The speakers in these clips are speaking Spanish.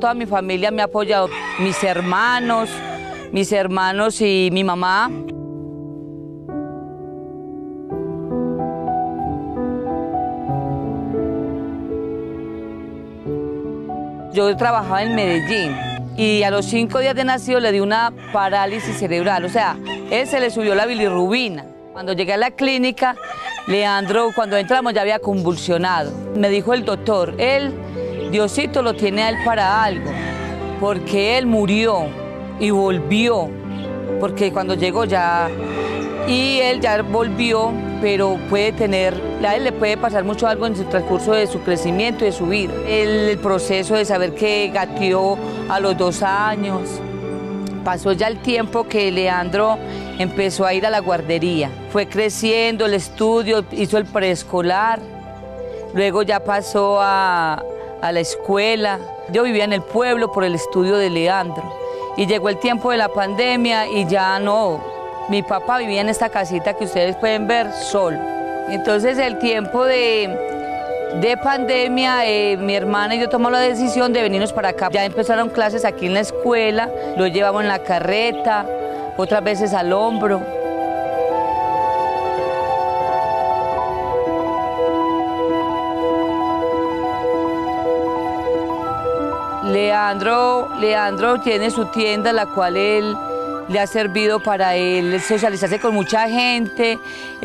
Toda mi familia me ha apoyado, mis hermanos, mis hermanos y mi mamá. Yo trabajaba en Medellín y a los cinco días de nacido le di una parálisis cerebral, o sea, él se le subió la bilirrubina. Cuando llegué a la clínica, Leandro, cuando entramos ya había convulsionado. Me dijo el doctor, él, Diosito lo tiene a él para algo, porque él murió y volvió, porque cuando llegó ya, y él ya volvió, pero puede tener, a él le puede pasar mucho algo en el transcurso de su crecimiento y de su vida. El, el proceso de saber que gateó a los dos años, pasó ya el tiempo que Leandro empezó a ir a la guardería. Fue creciendo el estudio, hizo el preescolar, luego ya pasó a, a la escuela. Yo vivía en el pueblo por el estudio de Leandro. Y llegó el tiempo de la pandemia y ya no. Mi papá vivía en esta casita que ustedes pueden ver solo. Entonces el tiempo de, de pandemia, eh, mi hermana y yo tomamos la decisión de venirnos para acá. Ya empezaron clases aquí en la escuela, lo llevamos en la carreta, otras veces al hombro. Leandro, Leandro tiene su tienda, la cual él le ha servido para él socializarse con mucha gente,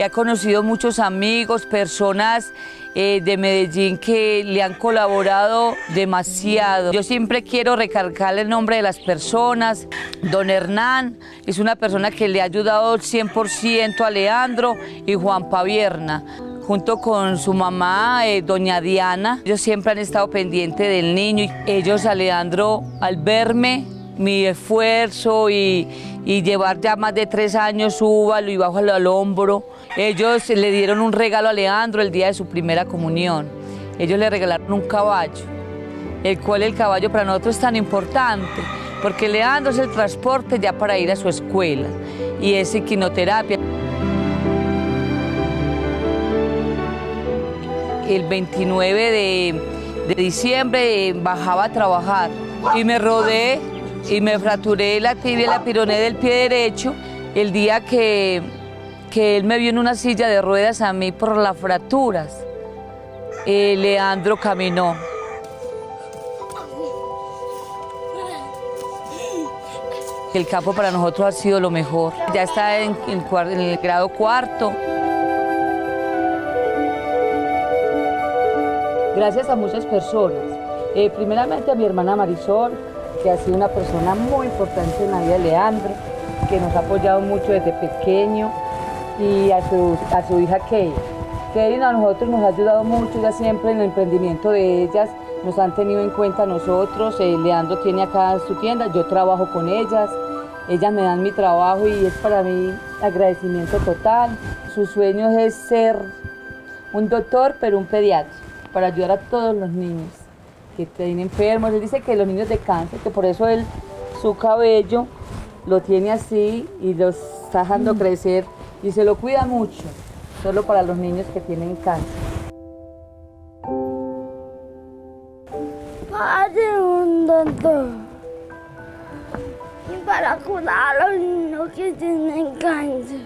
ha conocido muchos amigos, personas eh, de Medellín que le han colaborado demasiado. Yo siempre quiero recalcar el nombre de las personas. Don Hernán es una persona que le ha ayudado 100% a Leandro y Juan Pavierna junto con su mamá, eh, doña Diana. Ellos siempre han estado pendientes del niño. Ellos a Leandro, al verme, mi esfuerzo y, llevar ya más de tres años, súbalo y bájalo al hombro. Ellos le dieron un regalo a Leandro el día de su primera comunión. Ellos le regalaron un caballo, el cual el caballo para nosotros es tan importante, porque Leandro es el transporte ya para ir a su escuela y es equinoterapia. El 29 de, diciembre eh, bajaba a trabajar y me rodé y me fracturé la tibia y la pironé del pie derecho el día que, que él me vio en una silla de ruedas a mí por las fracturas. Eh, Leandro caminó. El campo para nosotros ha sido lo mejor. Ya está en, el grado cuarto. Gracias a muchas personas. Eh, primeramente a mi hermana Marisol, que ha sido una persona muy importante en la vida de Leandro, que nos ha apoyado mucho desde pequeño, y a su, a su hija Kay. Kay a nosotros nos ha ayudado mucho, ya siempre en el emprendimiento de ellas, nos han tenido en cuenta nosotros. Eh, Leandro tiene acá su tienda, yo trabajo con ellas, ellas me dan mi trabajo y es para mí agradecimiento total. Su sueño es ser un doctor, pero un pediatra, para ayudar a todos los niños que tiene enfermos. Él dice que los niños de cáncer, que por eso él, su cabello lo tiene así y lo está dejando mm. crecer y se lo cuida mucho, solo para los niños que tienen cáncer. Padre, un doctor. Y para curar a los niños que tienen cáncer.